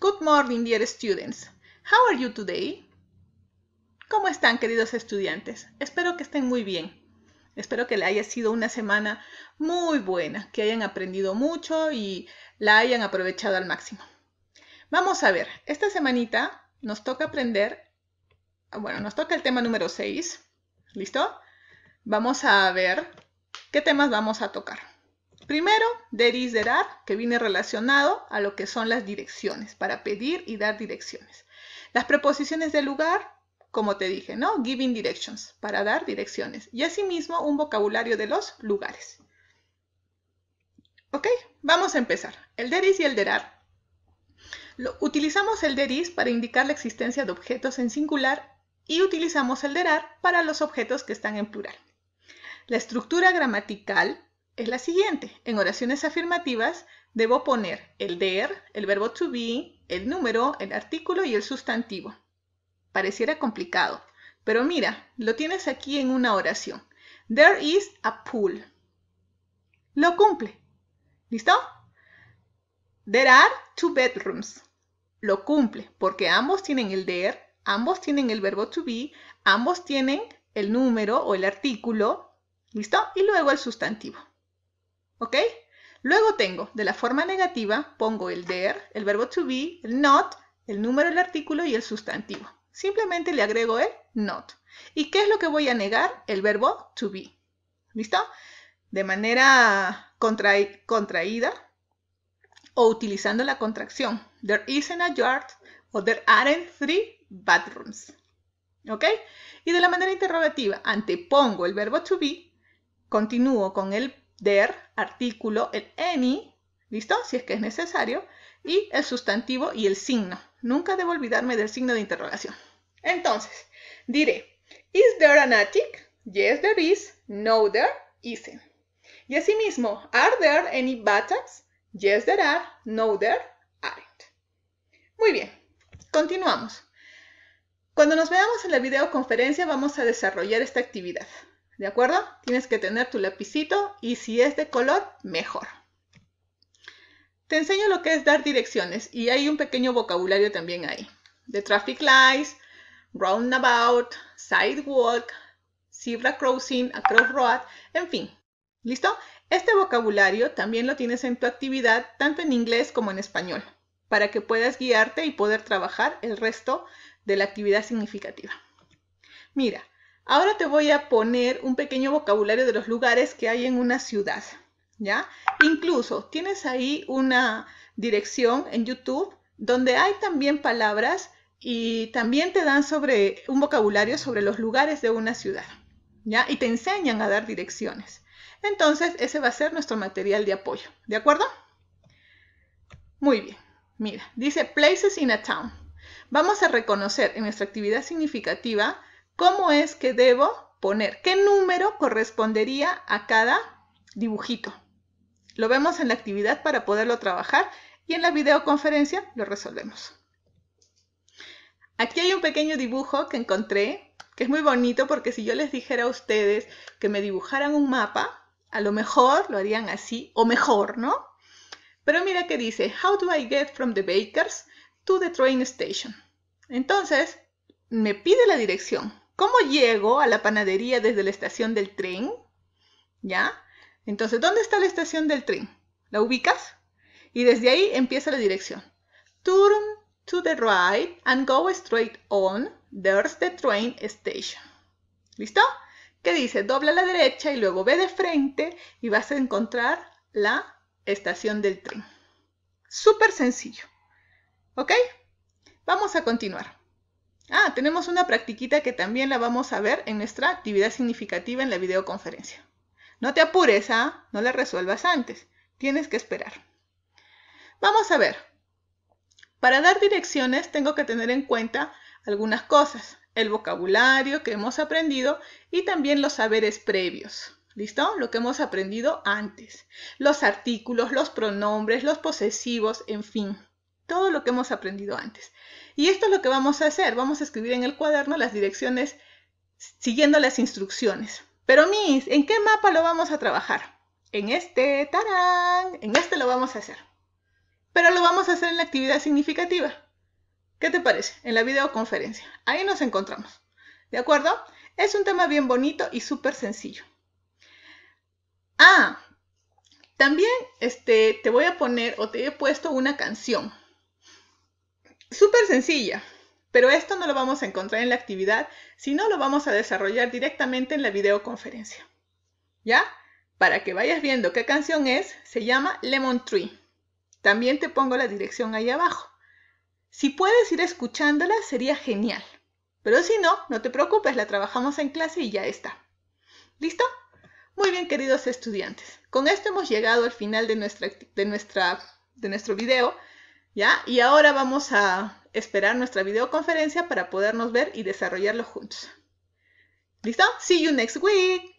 Good morning, dear students. How are you today? ¿Cómo están, queridos estudiantes? Espero que estén muy bien. Espero que le haya sido una semana muy buena, que hayan aprendido mucho y la hayan aprovechado al máximo. Vamos a ver, esta semanita nos toca aprender, bueno, nos toca el tema número 6. ¿Listo? Vamos a ver qué temas vamos a tocar. Primero, there is, there are, que viene relacionado a lo que son las direcciones, para pedir y dar direcciones. Las preposiciones de lugar, como te dije, ¿no? Giving directions, para dar direcciones. Y asimismo, un vocabulario de los lugares. ¿Ok? Vamos a empezar. El there is y el there are. utilizamos el there is para indicar la existencia de objetos en singular y utilizamos el there are para los objetos que están en plural. La estructura gramatical es la siguiente. En oraciones afirmativas debo poner el there, el verbo to be, el número, el artículo y el sustantivo. Pareciera complicado, pero mira, lo tienes aquí en una oración. There is a pool. Lo cumple. ¿Listo? There are two bedrooms. Lo cumple, porque ambos tienen el there, ambos tienen el verbo to be, ambos tienen el número o el artículo, ¿listo? Y luego el sustantivo. ¿Ok? Luego tengo, de la forma negativa, pongo el there, el verbo to be, el not, el número del artículo y el sustantivo. Simplemente le agrego el not. ¿Y qué es lo que voy a negar? El verbo to be. ¿Listo? De manera contraída o utilizando la contracción. There isn't a yard o there aren't three bathrooms. ¿Ok? Y de la manera interrogativa, antepongo el verbo to be, continúo con el der, artículo, el any, ¿listo? Si es que es necesario, y el sustantivo y el signo. Nunca debo olvidarme del signo de interrogación. Entonces, diré, ¿Is there an attic? Yes, there is. No, there isn't. Y asimismo, ¿Are there any bathtubs? Yes, there are. No, there aren't. Muy bien, continuamos. Cuando nos veamos en la videoconferencia vamos a desarrollar esta actividad. ¿De acuerdo? Tienes que tener tu lapicito y si es de color, mejor. Te enseño lo que es dar direcciones y hay un pequeño vocabulario también ahí. De traffic lights, roundabout, sidewalk, zebra crossing, across road, en fin. ¿Listo? Este vocabulario también lo tienes en tu actividad tanto en inglés como en español, para que puedas guiarte y poder trabajar el resto de la actividad significativa. Mira, Ahora te voy a poner un pequeño vocabulario de los lugares que hay en una ciudad, ¿ya? Incluso tienes ahí una dirección en YouTube donde hay también palabras y también te dan sobre un vocabulario sobre los lugares de una ciudad, ¿ya? Y te enseñan a dar direcciones. Entonces, ese va a ser nuestro material de apoyo, ¿de acuerdo? Muy bien, mira, dice places in a town. Vamos a reconocer en nuestra actividad significativa ¿Cómo es que debo poner? ¿Qué número correspondería a cada dibujito? Lo vemos en la actividad para poderlo trabajar y en la videoconferencia lo resolvemos. Aquí hay un pequeño dibujo que encontré, que es muy bonito porque si yo les dijera a ustedes que me dibujaran un mapa, a lo mejor lo harían así, o mejor, ¿no? Pero mira que dice, how do I get from the bakers to the train station? Entonces, me pide la dirección. ¿Cómo llego a la panadería desde la estación del tren? ¿Ya? Entonces, ¿dónde está la estación del tren? ¿La ubicas? Y desde ahí empieza la dirección. Turn to the right and go straight on. There's the train station. ¿Listo? ¿Qué dice? Dobla a la derecha y luego ve de frente y vas a encontrar la estación del tren. Súper sencillo. ¿Ok? Vamos a continuar. Ah, tenemos una practiquita que también la vamos a ver en nuestra actividad significativa en la videoconferencia. No te apures, ¿ah? No la resuelvas antes. Tienes que esperar. Vamos a ver. Para dar direcciones tengo que tener en cuenta algunas cosas. El vocabulario que hemos aprendido y también los saberes previos. ¿Listo? Lo que hemos aprendido antes. Los artículos, los pronombres, los posesivos, en fin. Todo lo que hemos aprendido antes. Y esto es lo que vamos a hacer. Vamos a escribir en el cuaderno las direcciones siguiendo las instrucciones. Pero Miss, ¿en qué mapa lo vamos a trabajar? En este, tarán, en este lo vamos a hacer. pero lo vamos a hacer en la actividad significativa. ¿Qué te parece? En la videoconferencia. Ahí nos encontramos. ¿De acuerdo? Es un tema bien bonito y súper sencillo. Ah, también este, te voy a poner o te he puesto una canción. Súper sencilla, pero esto no lo vamos a encontrar en la actividad, sino lo vamos a desarrollar directamente en la videoconferencia. ¿Ya? Para que vayas viendo qué canción es, se llama Lemon Tree. También te pongo la dirección ahí abajo. Si puedes ir escuchándola, sería genial. Pero si no, no te preocupes, la trabajamos en clase y ya está. ¿Listo? Muy bien, queridos estudiantes. Con esto hemos llegado al final de, de, nuestra, de nuestro video, ¿ya? Y ahora vamos a esperar nuestra videoconferencia para podernos ver y desarrollarlo juntos. ¿Listo? See you next week.